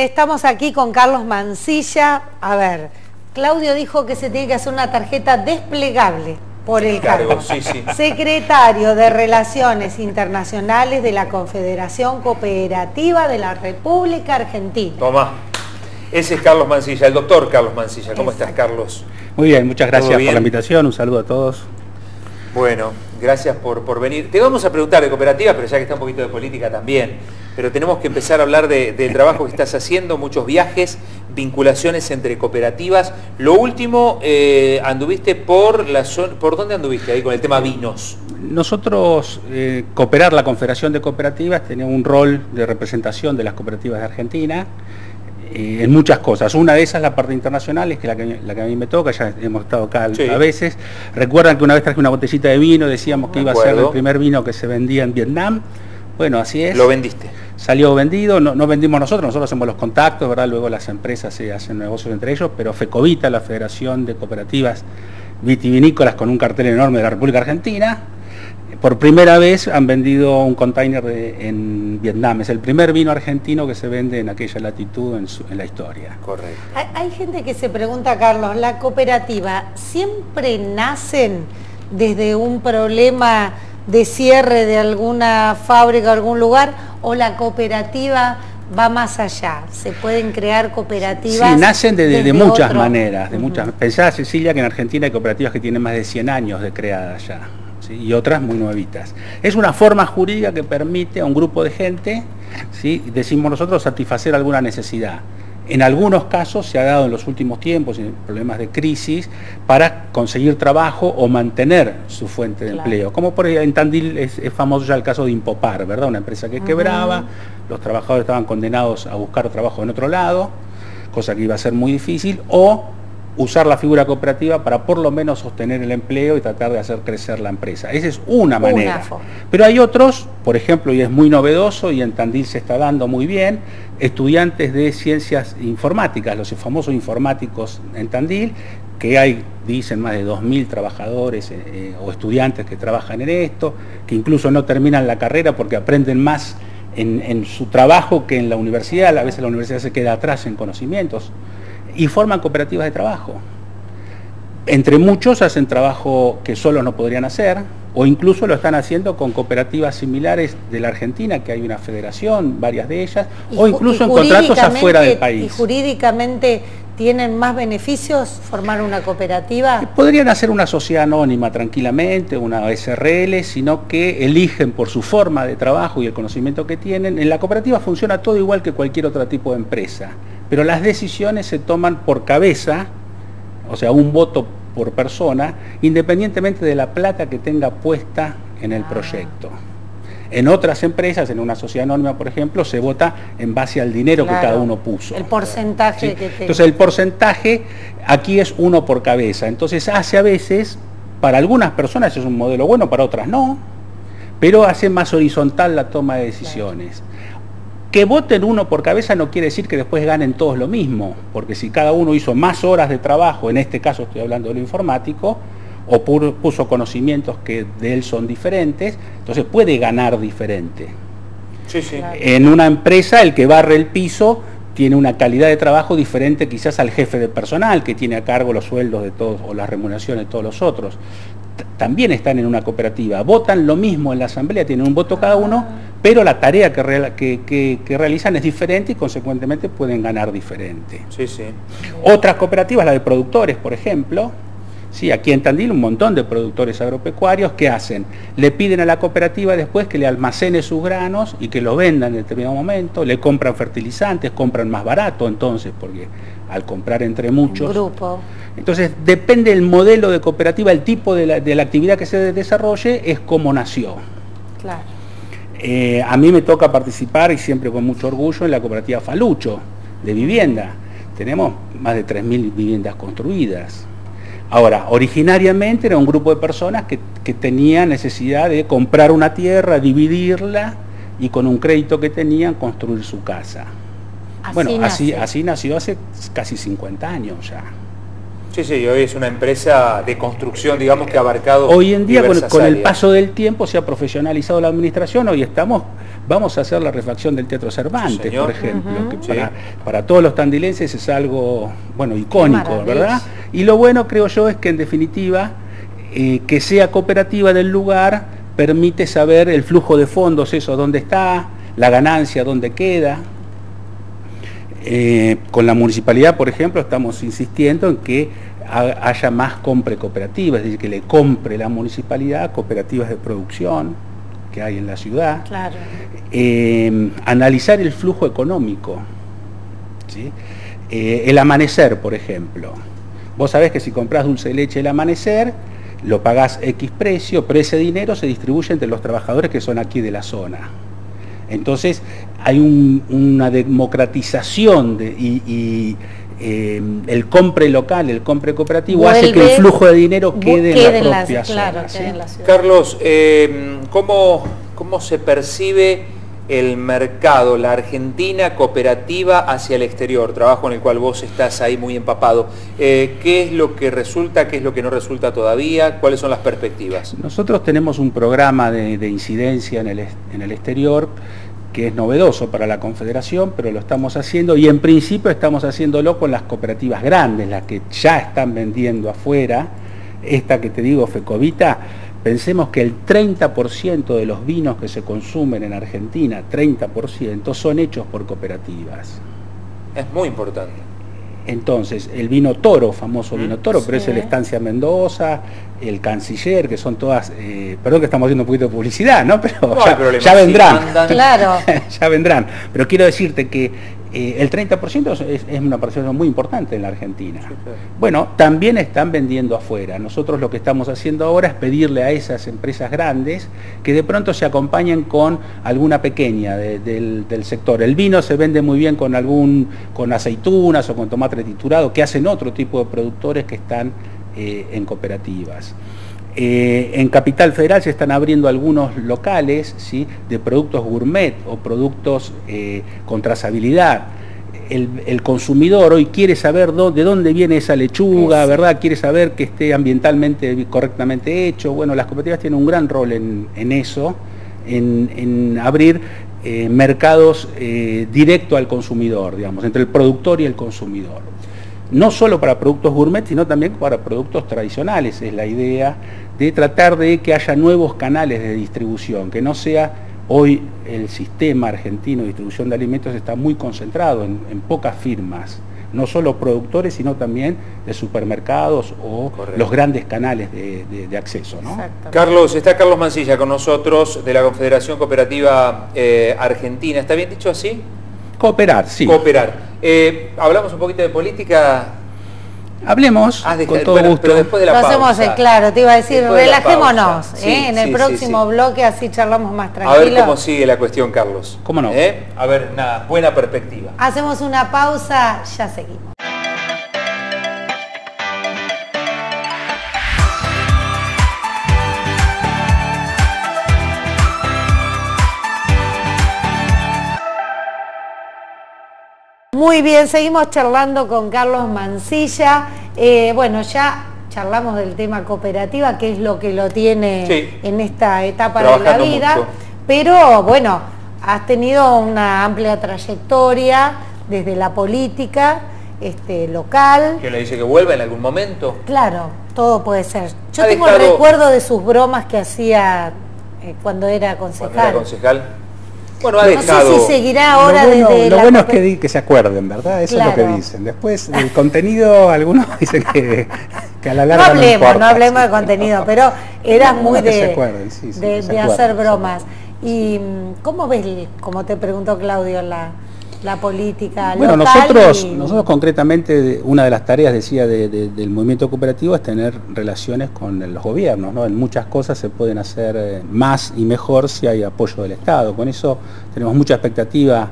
Estamos aquí con Carlos Mancilla. A ver, Claudio dijo que se tiene que hacer una tarjeta desplegable por el cargo. Secretario de Relaciones Internacionales de la Confederación Cooperativa de la República Argentina. Toma. Ese es Carlos Mancilla, el doctor Carlos Mancilla. ¿Cómo estás, Carlos? Muy bien, muchas gracias por la invitación. Un saludo a todos. Bueno, gracias por, por venir. Te vamos a preguntar de cooperativas, pero ya que está un poquito de política también pero tenemos que empezar a hablar del trabajo que estás haciendo, muchos viajes, vinculaciones entre cooperativas. Lo último, eh, anduviste por la zona, ¿por dónde anduviste ahí con el tema vinos? Nosotros, eh, Cooperar, la Confederación de Cooperativas, tenía un rol de representación de las cooperativas de Argentina eh, en muchas cosas. Una de esas, la parte internacional, es que la que, la que a mí me toca, ya hemos estado acá a veces. Recuerdan que una vez traje una botellita de vino, decíamos que iba a ser el primer vino que se vendía en Vietnam. Bueno, así es. Lo vendiste. Salió vendido, no, vendimos nosotros, nosotros hacemos los contactos, ¿verdad? Luego las empresas se hacen negocios entre ellos, pero FECOVITA, la Federación de Cooperativas Vitivinícolas con un cartel enorme de la República Argentina, por primera vez han vendido un container en Vietnam. Es el primer vino argentino que se vende en aquella latitud en, en la historia. Correcto. Hay, hay, gente que se pregunta, Carlos, ¿la cooperativa siempre nacen desde un problema de cierre de alguna fábrica o algún lugar o la cooperativa va más allá? ¿Se pueden crear cooperativas? Sí, nacen de, muchas maneras. De muchas, pensá, Cecilia, que en Argentina hay cooperativas que tienen más de 100 años de creadas ya. y otras muy nuevitas. Es una forma jurídica que permite a un grupo de gente, ¿sí? decimos nosotros, satisfacer alguna necesidad. En algunos casos se ha dado en los últimos tiempos, en problemas de crisis, para conseguir trabajo o mantener su fuente de empleo. Como por ejemplo en Tandil es, famoso ya el caso de Impopar, ¿verdad? Una empresa que quebraba, los trabajadores estaban condenados a buscar trabajo en otro lado, cosa que iba a ser muy difícil, o usar la figura cooperativa para por lo menos sostener el empleo y tratar de hacer crecer la empresa. Esa es una manera. Pero hay otros, por ejemplo, y es muy novedoso y en Tandil se está dando muy bien, estudiantes de ciencias informáticas, los famosos informáticos en Tandil, que hay, dicen, más de 2.000 trabajadores eh, eh, o estudiantes que trabajan en esto, que incluso no terminan la carrera porque aprenden más en, en su trabajo que en la universidad, a veces la universidad se queda atrás en conocimientos y forman cooperativas de trabajo. Entre muchos hacen trabajo que solo no podrían hacer, o incluso lo están haciendo con cooperativas similares de la Argentina, que hay una federación, varias de ellas, o incluso en contratos afuera del país. ¿Y jurídicamente tienen más beneficios formar una cooperativa? Podrían hacer una sociedad anónima tranquilamente, una SRL, sino que eligen por su forma de trabajo y el conocimiento que tienen. En la cooperativa funciona todo igual que cualquier otro tipo de empresa pero las decisiones se toman por cabeza, o sea, un voto por persona, independientemente de la plata que tenga puesta en el proyecto. En otras empresas, en una sociedad anónima, por ejemplo, se vota en base al dinero que cada uno puso. El porcentaje que. Entonces el porcentaje aquí es uno por cabeza. Entonces hace a veces, para algunas personas es un modelo bueno, para otras no, pero hace más horizontal la toma de decisiones. Que voten uno por cabeza no quiere decir que después ganen todos lo mismo, porque si cada uno hizo más horas de trabajo, en este caso estoy hablando de lo informático, o puso conocimientos que de él son diferentes, entonces puede ganar diferente. Sí, sí. En una empresa el que barre el piso tiene una calidad de trabajo diferente quizás al jefe de personal que tiene a cargo los sueldos de todos o las remuneraciones de todos los otros. también están en una cooperativa, votan lo mismo en la asamblea, tienen un voto cada uno, pero la tarea que, realizan es diferente y consecuentemente pueden ganar diferente. Sí, sí. Otras cooperativas, la de productores, por ejemplo, sí, aquí en Tandil un montón de productores agropecuarios, ¿qué hacen? Le piden a la cooperativa después que le almacene sus granos y que lo vendan en determinado momento, le compran fertilizantes, compran más barato entonces, porque al comprar entre muchos... Grupo. Entonces, depende del modelo de cooperativa, el tipo de la, de la actividad que se desarrolle, es como nació. Claro. Eh, a mí me toca participar, y siempre con mucho orgullo, en la cooperativa Falucho, de vivienda. Tenemos más de 3.000 viviendas construidas. Ahora, originariamente era un grupo de personas que, que tenía necesidad de comprar una tierra, dividirla y con un crédito que tenían construir su casa. bueno, así, así nació hace casi 50 años ya. Sí, sí, hoy es una empresa de construcción, digamos, que ha abarcado Hoy en día, con, el paso del tiempo, se ha profesionalizado la administración, hoy estamos Vamos a hacer la refacción del Teatro Cervantes, Señor. por ejemplo, que Sí. para, para todos los tandilenses es algo, bueno, icónico. ¿verdad? Y lo bueno, creo yo, es que en definitiva, eh, que sea cooperativa del lugar permite saber el flujo de fondos, eso, dónde está, la ganancia, dónde queda. Eh, con la municipalidad, por ejemplo, estamos insistiendo en que ha- haya más compra cooperativa, es decir, que le compre la municipalidad cooperativas de producción que hay en la ciudad. Claro. Eh, analizar el flujo económico. ¿sí? Eh, el amanecer, por ejemplo. Vos sabés que si comprás dulce de leche el amanecer, lo pagás X precio, pero ese dinero se distribuye entre los trabajadores que son aquí de la zona. Entonces hay un- una democratización de- y, y, eh, el compre local, el compre cooperativo hace que el flujo de dinero quede, quede en la propia zona. en la ciudad. Carlos, eh, ¿cómo, ¿cómo se percibe el mercado, la Argentina cooperativa hacia el exterior? Trabajo en el cual vos estás ahí muy empapado. Eh, ¿Qué es lo que resulta, qué es lo que no resulta todavía? ¿Cuáles son las perspectivas? Nosotros tenemos un programa de, de incidencia en el, en el exterior que es novedoso para la Confederación, pero lo estamos haciendo y en principio estamos haciéndolo con las cooperativas grandes, las que ya están vendiendo afuera. Esta que te digo, Fecovita, pensemos que el 30% de los vinos que se consumen en Argentina, 30%, son hechos por cooperativas. Es muy importante. Entonces, el vino toro, famoso vino toro, pero es el Estancia Mendoza, el Canciller, que son todas, eh, perdón que estamos haciendo un poquito de publicidad, ¿no? Pero No ya, vendrán. Claro. ya vendrán. Pero quiero decirte que eh, el 30% es, es una participación muy importante en la Argentina. Sí, claro. Bueno, también están vendiendo afuera. Nosotros lo que estamos haciendo ahora es pedirle a esas empresas grandes que de pronto se acompañen con alguna pequeña de- del, del sector. El vino se vende muy bien con algún, con aceitunas o con tomate triturado, que hacen otro tipo de productores que están eh, en cooperativas. Eh, en Capital Federal se están abriendo algunos locales ¿sí? de productos gourmet o productos eh, con trazabilidad. El, el consumidor hoy quiere saber de dónde viene esa lechuga. ¿verdad? Quiere saber que esté ambientalmente correctamente hecho. Bueno, las cooperativas tienen un gran rol en, en eso, en, en abrir eh, mercados directo al consumidor, digamos, entre el productor y el consumidor no solo para productos gourmet, sino también para productos tradicionales, es la idea de tratar de que haya nuevos canales de distribución, que no sea hoy el sistema argentino de distribución de alimentos está muy concentrado en, en pocas firmas, no solo productores, sino también de supermercados o Correcto. los grandes canales de, de- de acceso. Carlos, está Carlos Mancilla con nosotros de la Confederación Cooperativa eh, Argentina. ¿Está bien dicho así? Cooperar, sí. Cooperar. Eh, Hablamos un poquito de política. Hablemos Ah, deja- con todo bueno, gusto. pero después de la Lo hacemos, pausa. eh, claro, te iba a decir, Después de la relajémonos. ¿eh? Sí, en el sí, próximo sí, bloque así charlamos más A tranquilo. ver cómo sigue la cuestión, Carlos. ¿Cómo no? ¿Eh? A ver, una buena perspectiva. Hacemos una pausa, ya seguimos. Muy bien, seguimos charlando con Carlos Mancilla. Eh, bueno, ya charlamos del tema cooperativa, que es lo que lo tiene Sí. en esta etapa de la vida. mucho. Pero bueno, has tenido una amplia trayectoria desde la política este, local. ¿Quién le dice que vuelva en algún momento? Claro, todo puede ser. Yo Ha tengo el recuerdo de sus bromas que hacía eh, cuando era Cuando concejal. era concejal. Bueno, ha No sé si seguirá ahora lo bueno, desde lo la bueno es que, di- que se acuerden, ¿verdad? Eso es lo que dicen. Después, el contenido, algunos dicen que, que a la No larga hablemos, importa, no hablemos sí. de contenido, pero eras No, muy de, acuerden, sí, sí, de- acuerden, hacer bromas. ¿Y mm, cómo ves, como te preguntó Claudio, la, la política Bueno, local? nosotros, y- nosotros concretamente, una de las tareas, decía, de- de- del movimiento cooperativo es tener relaciones con los gobiernos. ¿no? En muchas cosas se pueden hacer eh, más y mejor si hay apoyo del Estado. Con eso tenemos mucha expectativa,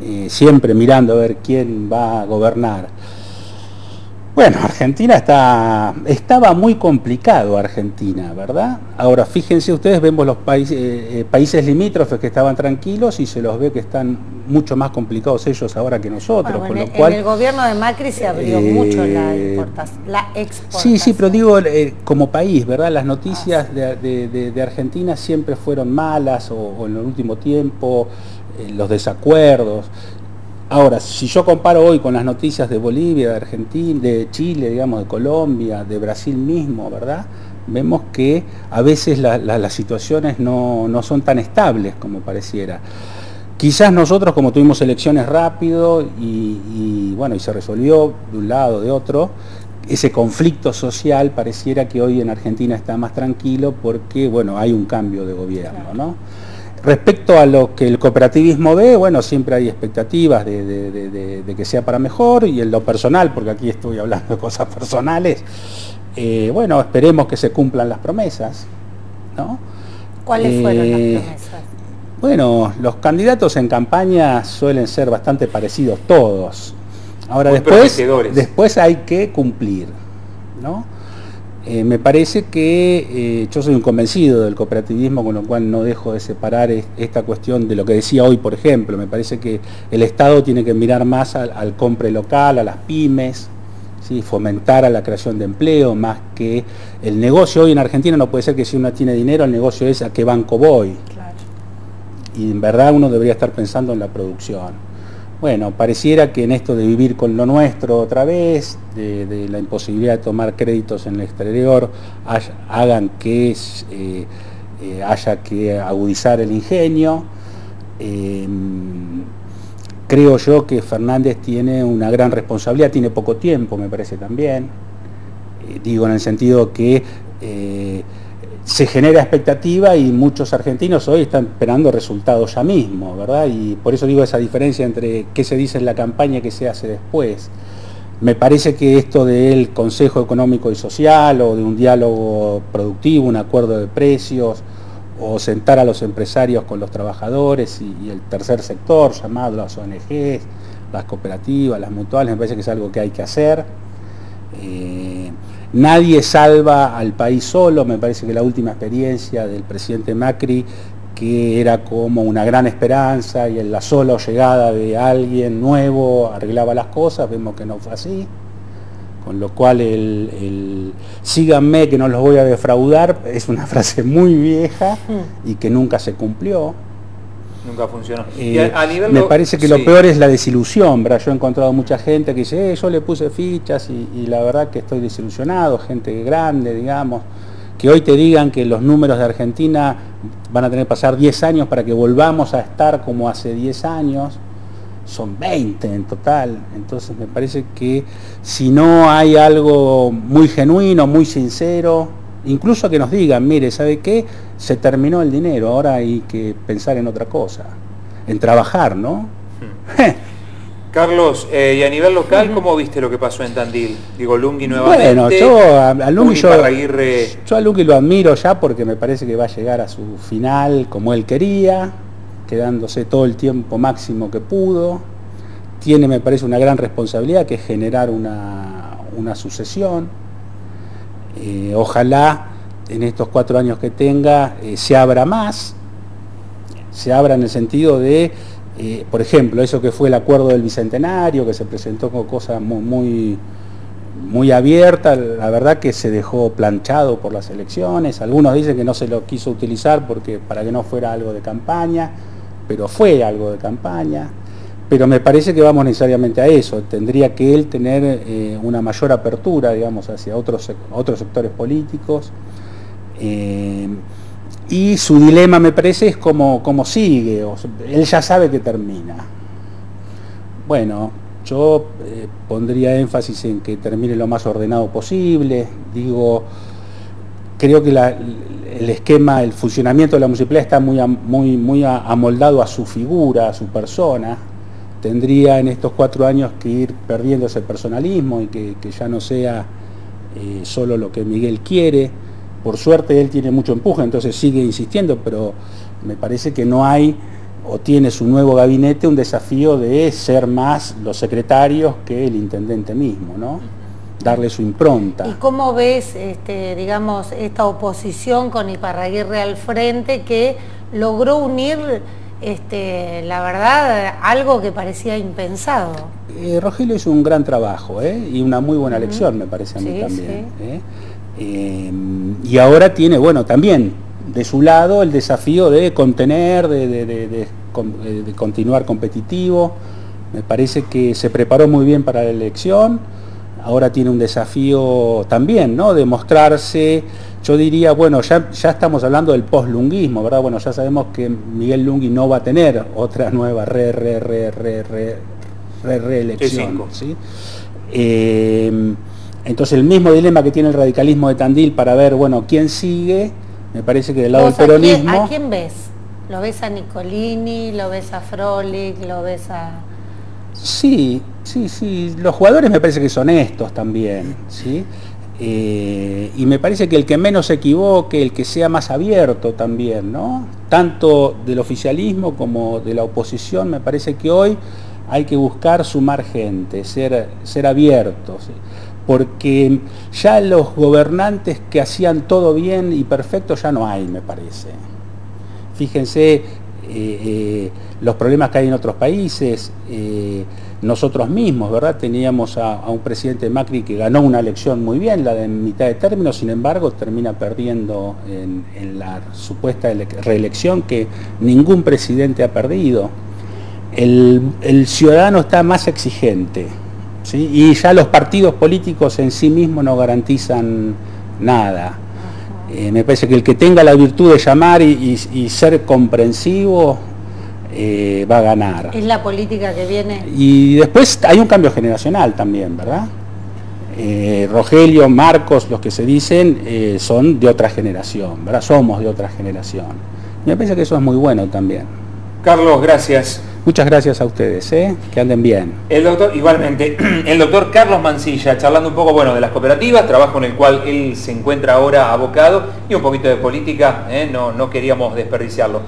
eh, siempre mirando a ver quién va a gobernar. Bueno, Argentina está, estaba muy complicado Argentina, ¿verdad? Ahora, fíjense ustedes, vemos los países, eh, eh, países limítrofes que estaban tranquilos y se los ve que están mucho más complicados ellos ahora que nosotros. con lo cual, en el gobierno de Macri se abrió eh, mucho la, la, exportación. Sí, sí, pero digo, como país, ¿verdad? Las noticias de, Argentina siempre fueron malas o, o en el último tiempo, los desacuerdos. Ahora, si yo comparo hoy con las noticias de Bolivia, de Argentina, de Chile, digamos, de Colombia, de Brasil mismo, ¿verdad? Vemos que a veces las situaciones no, son tan estables como pareciera. Quizás nosotros, como tuvimos elecciones rápido y, bueno, y se resolvió de un lado, de otro, ese conflicto social pareciera que hoy en Argentina está más tranquilo porque, bueno, hay un cambio de gobierno, ¿no? Respecto a lo que el cooperativismo ve, bueno, siempre hay expectativas de, que sea para mejor y en lo personal, porque aquí estoy hablando de cosas personales, eh, bueno, esperemos que se cumplan las promesas, ¿no? ¿Cuáles fueron las eh, promesas? Bueno, los candidatos en campaña suelen ser bastante parecidos todos. Ahora después, después hay que cumplir, ¿no? Eh, me parece que eh, yo soy un convencido del cooperativismo, con lo cual no dejo de separar esta cuestión de lo que decía hoy, por ejemplo. Me parece que el Estado tiene que mirar más al, compre local, a las pymes, ¿sí? fomentar a la creación de empleo, más que el negocio hoy en Argentina no puede ser que si uno tiene dinero, el negocio es a qué banco voy. Y en verdad uno debería estar pensando en la producción. Bueno, pareciera que en esto de vivir con lo nuestro otra vez, de, la imposibilidad de tomar créditos en el exterior, hagan que eh, eh, haya que agudizar el ingenio. Em, creo yo que Fernández tiene una gran responsabilidad, tiene poco tiempo, me parece también. Eh, digo en el sentido que se genera expectativa y muchos argentinos hoy están esperando resultados ya mismo, ¿verdad? Y por eso digo esa diferencia entre qué se dice en la campaña y qué se hace después. Me parece que esto del Consejo Económico y Social o de un diálogo productivo, un acuerdo de precios, o sentar a los empresarios con los trabajadores y, el tercer sector, llamado las ONGs, las cooperativas, las mutuales, me parece que es algo que hay que hacer. Eh, Nadie salva al país solo, me parece que la última experiencia del presidente Macri, que era como una gran esperanza y en la sola llegada de alguien nuevo arreglaba las cosas, vemos que no fue así. Con lo cual el, síganme que no los voy a defraudar es una frase muy vieja y que nunca se cumplió. Nunca funcionó. Eh, me parece que lo peor es la desilusión, ¿verdad? Yo he encontrado mucha gente que dice, eh, yo le puse fichas y, la verdad que estoy desilusionado, gente grande, digamos, que hoy te digan que los números de Argentina van a tener que pasar 10 años para que volvamos a estar como hace 10 años, son 20 en total, entonces me parece que si no hay algo muy genuino, muy sincero, incluso que nos digan, mire, ¿sabe qué? Se terminó el dinero, ahora hay que pensar en otra cosa, en trabajar, ¿no? Hmm. Carlos, eh, y a nivel local, ¿cómo viste lo que pasó en Tandil? Digo, Lungi nuevamente. Bueno, yo a, Lungi yo, yo a Lungi lo admiro ya porque me parece que va a llegar a su final como él quería, quedándose todo el tiempo máximo que pudo. Tiene, me parece, una gran responsabilidad que es generar una, una sucesión eh, ojalá en estos cuatro años que tenga eh, se abra más, se abra en el sentido de, eh, por ejemplo, eso que fue el acuerdo del Bicentenario, que se presentó como cosa muy, muy, abierta, la verdad que se dejó planchado por las elecciones, algunos dicen que no se lo quiso utilizar porque para que no fuera algo de campaña, pero fue algo de campaña pero me parece que vamos necesariamente a eso. Tendría que él tener eh, una mayor apertura, digamos, hacia otros, otros sectores políticos. Eh, y su dilema, me parece, es como, sigue. él ya sabe que termina. Bueno, yo eh, pondría énfasis en que termine lo más ordenado posible. Digo, creo que el esquema, el funcionamiento de la municipalidad está muy, muy, muy amoldado a su figura, a su persona tendría en estos cuatro años que ir perdiendo ese personalismo y que, ya no sea eh, solo lo que Miguel quiere. Por suerte él tiene mucho empuje, entonces sigue insistiendo, pero me parece que no hay, o tiene su nuevo gabinete, un desafío de ser más los secretarios que el intendente mismo, ¿no? darle su impronta. ¿Y cómo ves, este, digamos, esta oposición con Iparraguirre al frente que logró unir, este, la verdad, algo que parecía impensado? Eh, Rogelio hizo un gran trabajo ¿eh? y una muy buena elección, me parece a mí Sí, también. ¿eh? Eh, y ahora tiene, bueno, también de su lado el desafío de contener, de, de- de- de con- de continuar competitivo. Me parece que se preparó muy bien para la elección. Ahora tiene un desafío también, ¿no? De mostrarse, yo diría, bueno, ya, ya estamos hablando del post-lunguismo, ¿verdad? Bueno, ya sabemos que Miguel Lungui no va a tener otra nueva re, re, re, re, re, re- reelección. T5. ¿sí? Eh, entonces el mismo dilema que tiene el radicalismo de Tandil para ver, bueno, quién sigue, me parece que del lado del ¿Vos a quién- peronismo... ¿A quién ves? ¿Lo ves a Nicolini? ¿Lo ves a Frolic? ¿Lo ves a...? Sí, sí, sí. Los jugadores me parece que son estos también, ¿sí? Eh, y me parece que el que menos se equivoque, el que sea más abierto también, ¿no? Tanto del oficialismo como de la oposición, me parece que hoy hay que buscar sumar gente, ser, ser abiertos, porque ya los gobernantes que hacían todo bien y perfecto ya no hay, me parece. Fíjense eh, eh, los problemas que hay en otros países, eh, nosotros mismos, ¿verdad? Teníamos a, un presidente Macri que ganó una elección muy bien, la de mitad de término, sin embargo termina perdiendo en, la supuesta ele- reelección que ningún presidente ha perdido. El, ciudadano está más exigente, y ya los partidos políticos en sí mismos no garantizan nada. Eh, me parece que el que tenga la virtud de llamar y, y- y ser comprensivo eh, va a ganar. ¿Es la política que viene? Y después hay un cambio generacional también, ¿verdad? Eh, Rogelio, Marcos, los que se dicen, eh, son de otra generación, ¿verdad? Somos de otra generación. Me parece que eso es muy bueno también. Carlos, gracias. Muchas gracias a ustedes, ¿eh? que anden bien. El doctor, igualmente, el doctor Carlos Mancilla, charlando un poco bueno, de las cooperativas, trabajo en el cual él se encuentra ahora abocado, y un poquito de política, ¿eh? no, no queríamos desperdiciarlo.